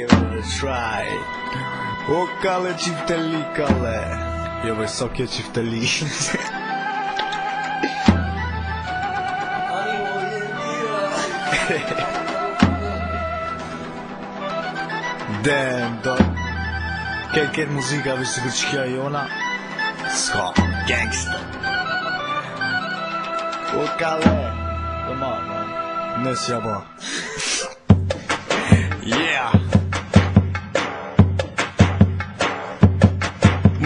give it a try. Okale çifteli kale. Ya wysokie çifteli. Damn dog. Quelqu'un musique avec ce que tu as, Yona. Ska, gangster. Okale. Come on, man. Nesse é bom. yeah.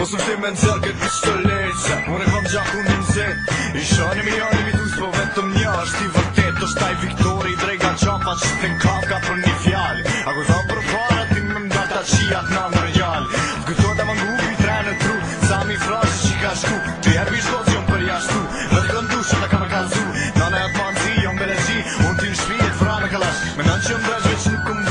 Mos në shtim me në zërë këtë vishë të lejtë Se për e kom gjak në zetë I shani mi janë i vitus po vetëm një është i vërtet është taj viktori i drejga qapa që të në kafka për një fjall A ku tha për para ti më dalë të qijat në në rëgjallë Të të më ngu i tre në tru Sa mi frasë që i ka shku Ti jep i shkoz jonë për jashtu Në të këndu shë në kamë kazu Në në atë manë zi, jonë Unë ti në shpijet vra në kalash Me në që më drejshme që nuk këm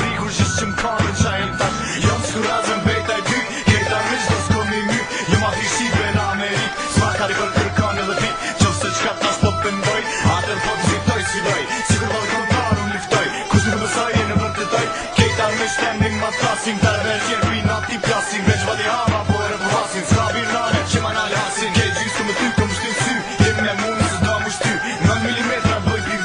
Si ku balë kam parë unë liftoj Kushtë në mësaj e në më të doj Kejta me shtemi ma thrasin Dere me rëgjën rina ti plasin Veç vali hama po e rëpë hasin Ska birnare që ma nalë hasin Kej gjysë më ty më shtin sy Je me mund së do më shty 9 mm bëj për dy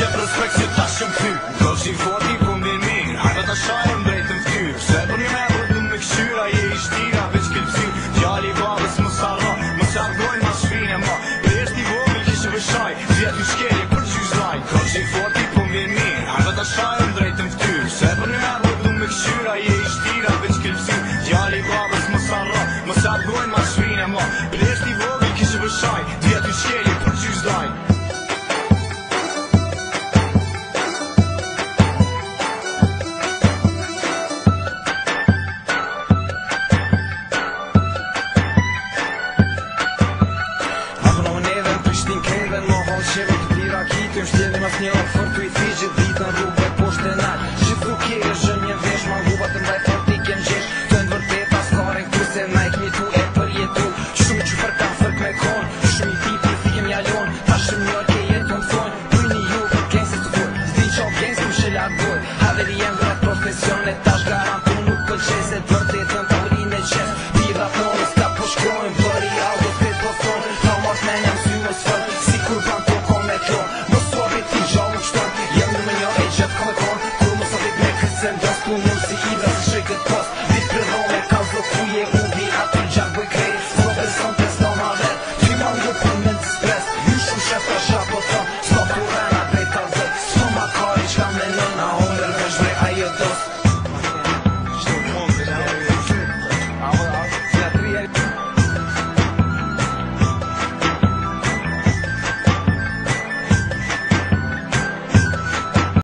Je prospekt që ta shëm ty Dovë foti ku më dinin Arba ta shajën drejtën fyr Se për një me vëtën me këshyra Je i shtira veç këllëpsin Fjalli e ma She for people mean me. I got